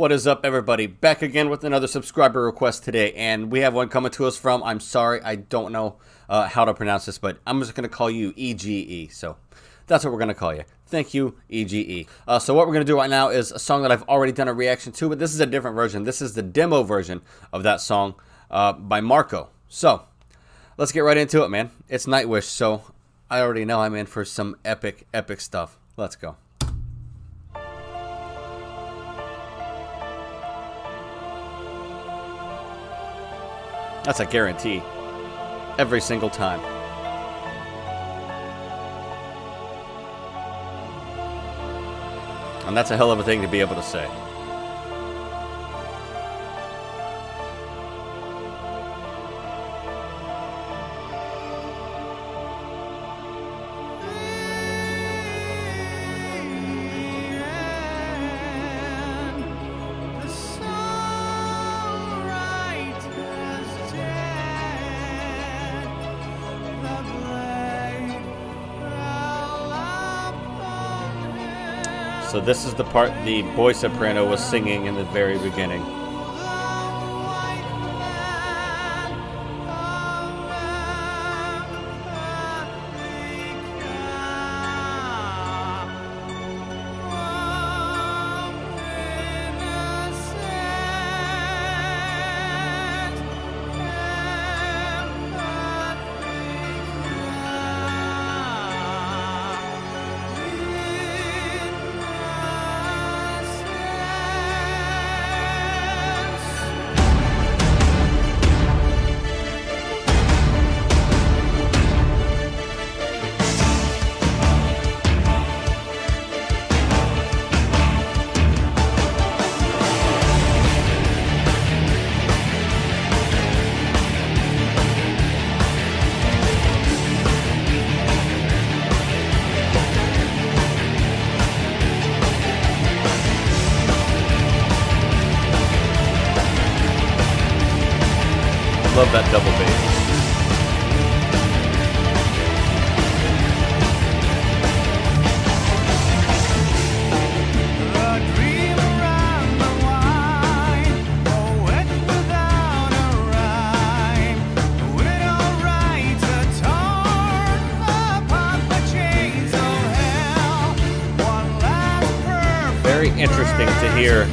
What is up, everybody? Back again with another subscriber request today, and we have one coming to us from. I'm sorry, I don't know uh, how to pronounce this, but I'm just going to call you EGE. So that's what we're going to call you. Thank you, EGE. Uh, so what we're going to do right now is a song that I've already done a reaction to, but this is a different version. This is the demo version of that song uh, by Marco. So let's get right into it, man. It's Nightwish, so I already know I'm in for some epic, epic stuff. Let's go. That's a guarantee. Every single time. And that's a hell of a thing to be able to say. So this is the part the boy soprano was singing in the very beginning. To hear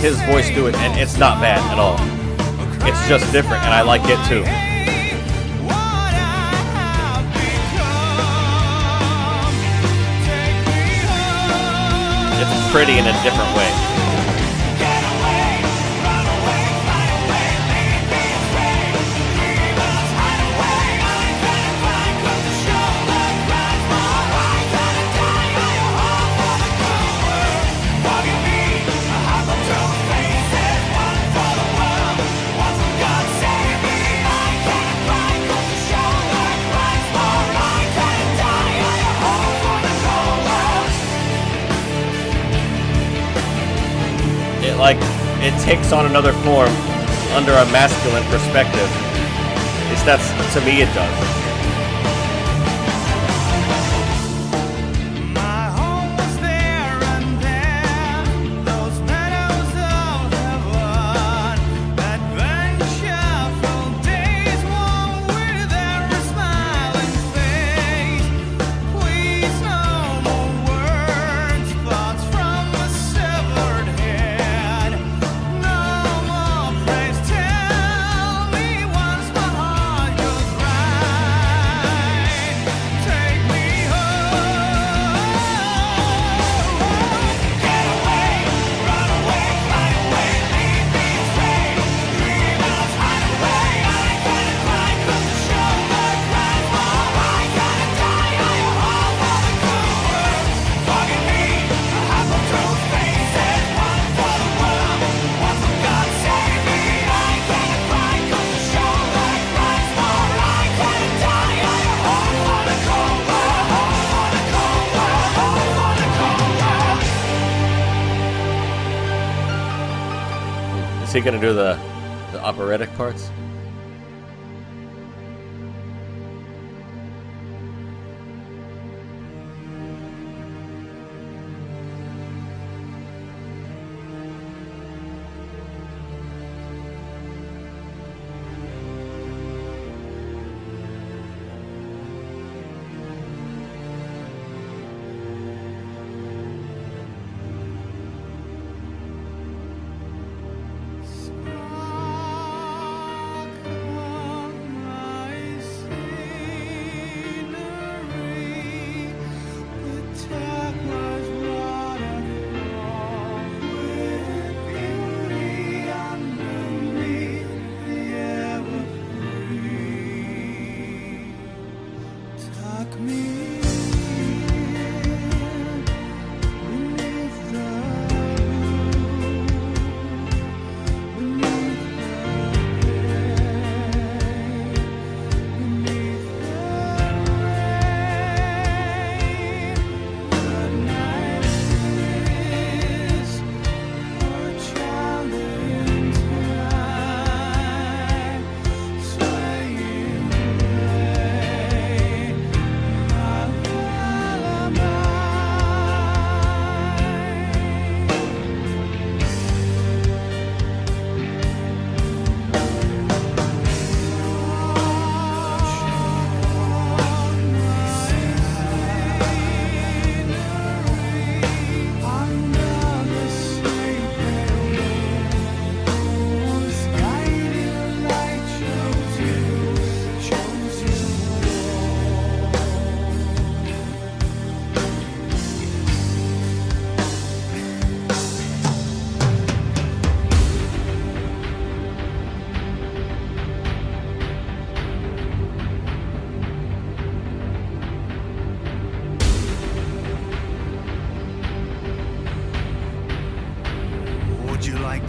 his voice do it, and it's not bad at all. It's just different, and I like it too. It's pretty in a different way. Like it takes on another form under a masculine perspective. At least that's to me it does. Is he gonna do the the operatic parts?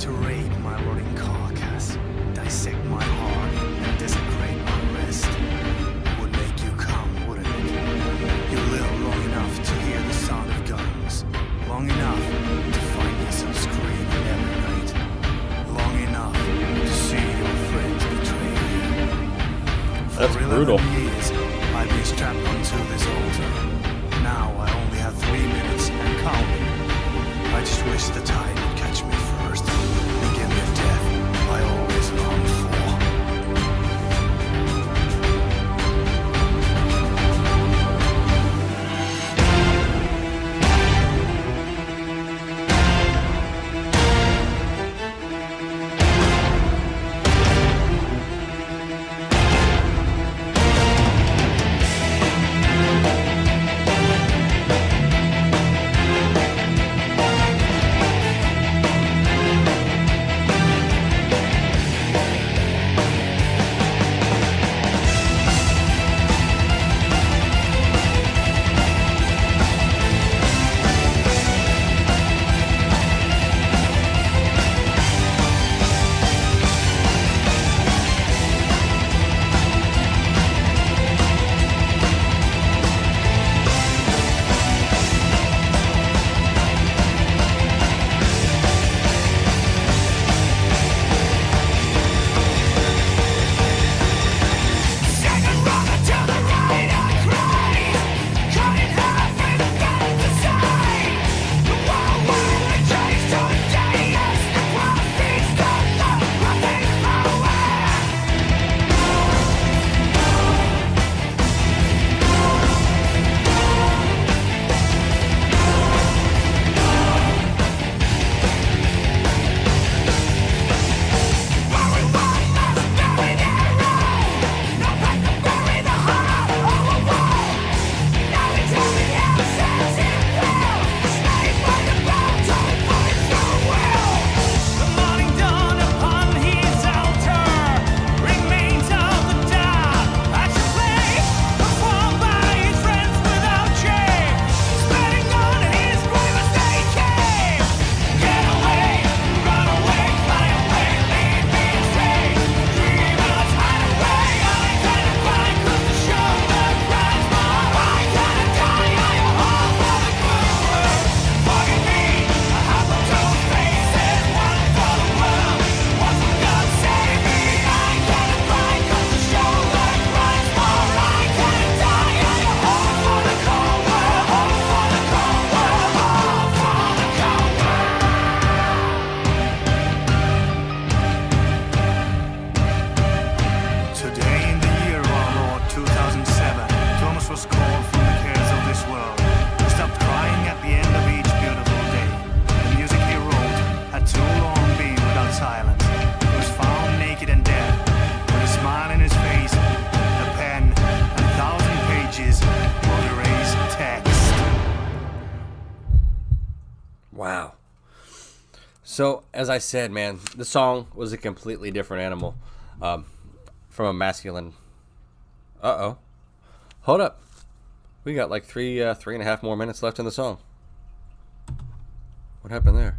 To raid my rotting carcass, dissect my heart, and desecrate my rest. Would make you come, wouldn't it? You live long enough to hear the sound of guns, long enough to find yourself screaming every night, long enough to see your friends betray you. That's brutal. As I said, man, the song was a completely different animal um, from a masculine. Uh oh. Hold up. We got like three, uh, three and a half more minutes left in the song. What happened there?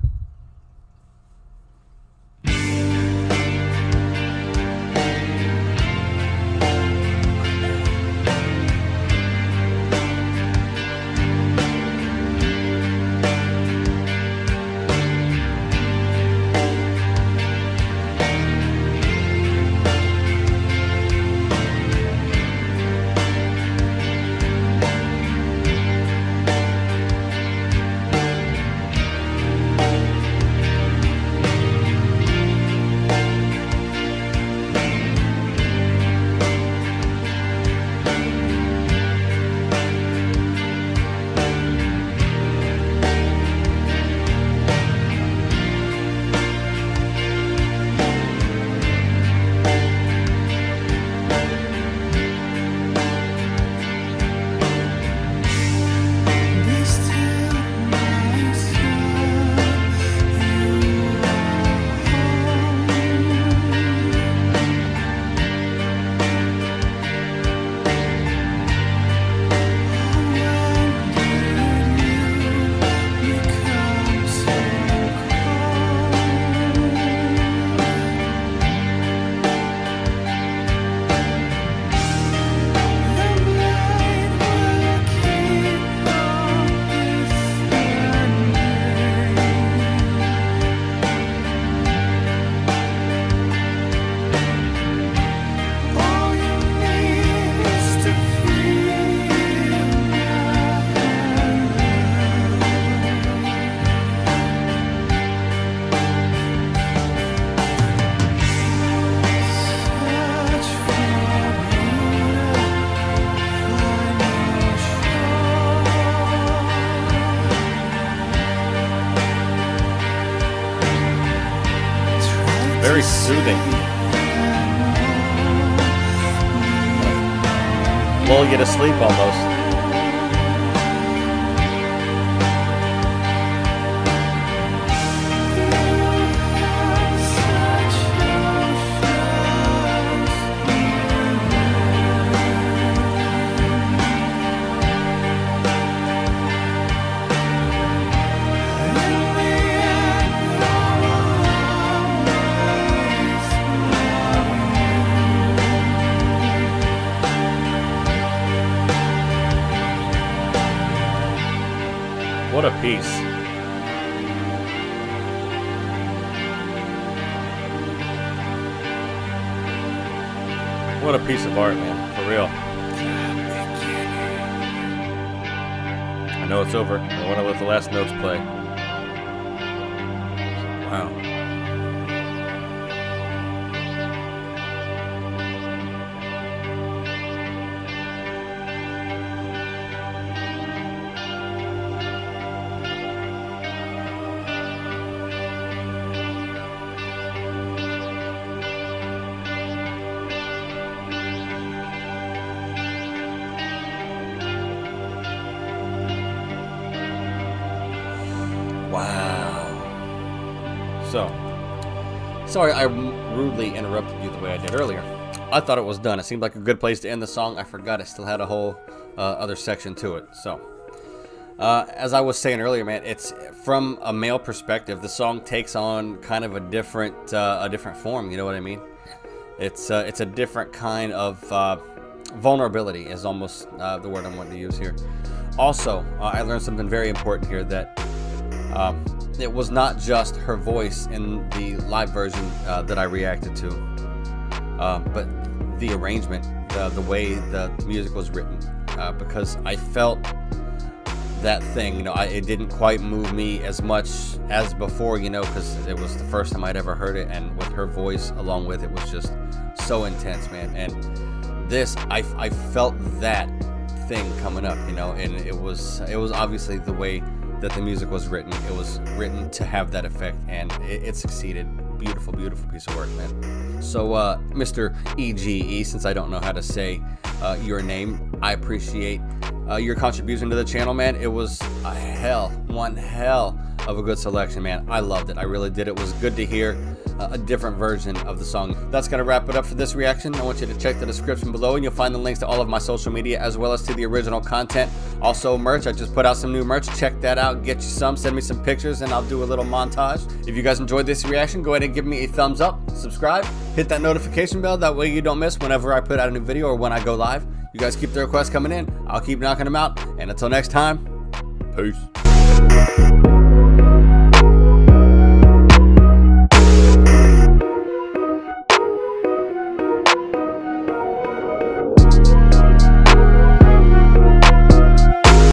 Very soothing. Lull you to sleep almost. Of art, man. For real. I know it's over. I want to let the last notes play. So, sorry I rudely interrupted you the way I did earlier. I thought it was done. It seemed like a good place to end the song. I forgot it still had a whole uh, other section to it. So, uh, as I was saying earlier, man, it's from a male perspective. The song takes on kind of a different uh, a different form. You know what I mean? It's uh, it's a different kind of uh, vulnerability. Is almost uh, the word I'm wanting to use here. Also, I learned something very important here that um, it was not just her voice in the live version uh, that I reacted to, uh, but the arrangement, the, the way the music was written, uh, because I felt that thing, you know, I, it didn't quite move me as much as before, you know, because it was the first time I'd ever heard it, and with her voice along with it was just so intense, man. And this, I, I felt that thing coming up, you know, and it was it was obviously the way that the music was written. It was written to have that effect, and it, it succeeded. Beautiful, beautiful piece of work, man. So, uh, Mr. EGE, since I don't know how to say uh, your name, I appreciate uh, your contribution to the channel, man. It was a hell, one hell of a good selection, man. I loved it. I really did. It was good to hear a different version of the song. That's going to wrap it up for this reaction. I want you to check the description below and you'll find the links to all of my social media as well as to the original content. Also, merch. I just put out some new merch. Check that out. Get you some. Send me some pictures and I'll do a little montage. If you guys enjoyed this reaction, go ahead and give me a thumbs up, subscribe, hit that notification bell. That way you don't miss whenever I put out a new video or when I go live. You guys keep the requests coming in. I'll keep knocking them out. And until next time, peace.